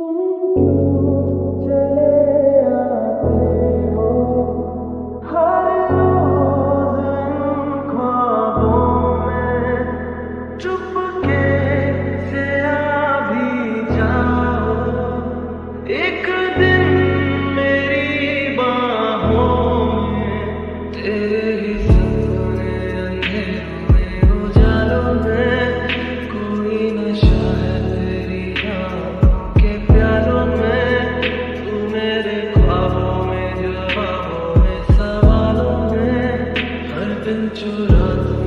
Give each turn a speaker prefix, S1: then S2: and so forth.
S1: जैसे into the